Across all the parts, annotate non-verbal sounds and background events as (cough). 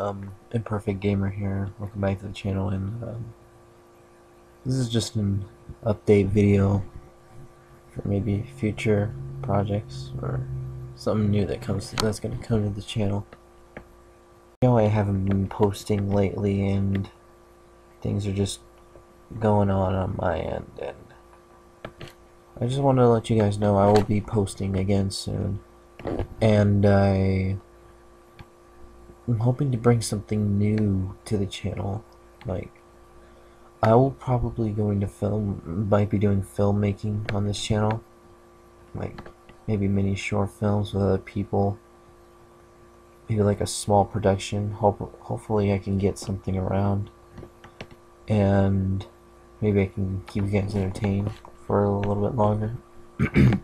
Um, Imperfect Gamer here. Welcome back to the channel, and um, this is just an update video for maybe future projects or something new that comes that's gonna come to the channel. You know, I haven't been posting lately, and things are just going on on my end, and I just want to let you guys know I will be posting again soon, and I. I'm hoping to bring something new to the channel. Like, I will probably going to film, might be doing filmmaking on this channel. Like, maybe mini short films with other people. Maybe like a small production. Hope, hopefully I can get something around. And maybe I can keep you guys entertained for a little bit longer. (clears throat)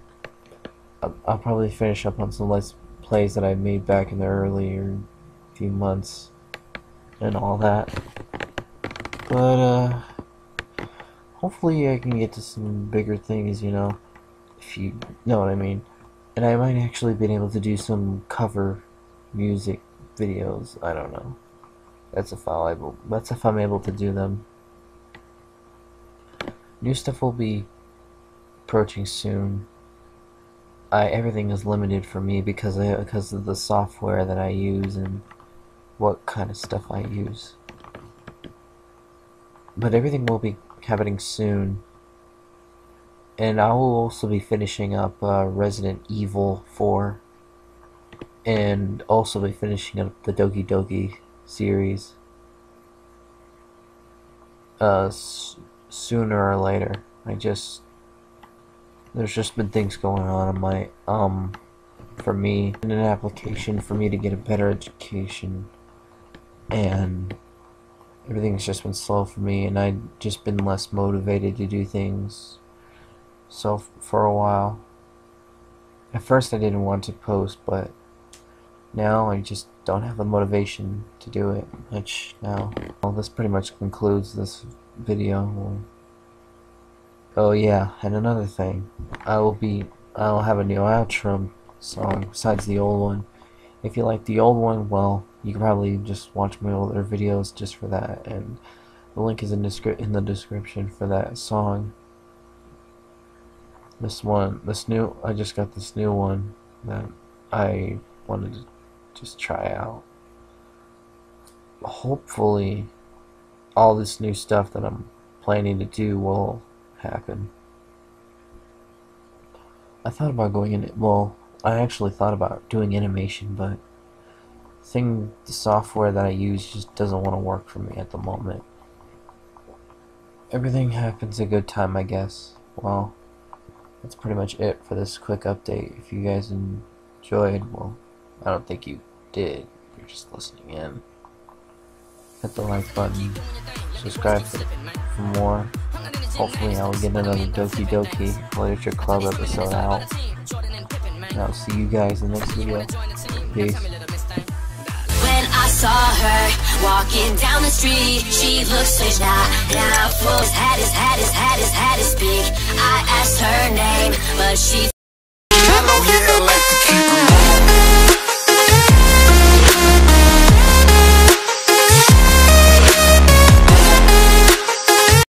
I'll, probably finish up on some let's plays that I made back in the earlier few months and all that. But, uh, hopefully I can get to some bigger things, you know, if you know what I mean. And I might actually be able to do some cover music videos, I don't know. That's if I'm able, that's if I'm able to do them. New stuff will be approaching soon. I, everything is limited for me because I, because of the software that I use and what kind of stuff I use. But everything will be happening soon. And I will also be finishing up uh, Resident Evil 4. And also be finishing up the Doki Doki series. Uh, sooner or later. I just... There's just been things going on in my, um, for me, in an application for me to get a better education and everything's just been slow for me and I've just been less motivated to do things. So for a while. At first I didn't want to post but now I just don't have the motivation to do it which now well this pretty much concludes this video. Oh yeah and another thing. I will be I'll have a new outro song besides the old one. If you like the old one well you can probably just watch my older videos just for that and the link is in, in the description for that song. This one this new I just got this new one that I wanted to just try out. Hopefully all this new stuff that I'm planning to do will happen. I thought about going in it well I actually thought about doing animation but thing, the software that I use just doesn't want to work for me at the moment. Everything happens a good time, I guess. Well, that's pretty much it for this quick update. If you guys enjoyed, well, I don't think you did. You're just listening in. Hit the like button. Subscribe for, more. Hopefully I will get another Doki Doki Literature Club episode out. And I'll see you guys in the next video. Peace saw her walking down the street. She looks so now, now. Fools had his, had his, had his, had his speak. I asked her name, but she.